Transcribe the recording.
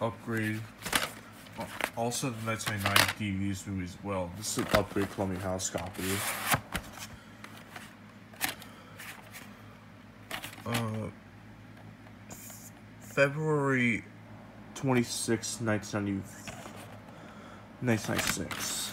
upgrade. Uh, also, the 1999 DVDs movie as well. This is an upgrade Plumbing House copy. Uh, February 26, 1990, 1996.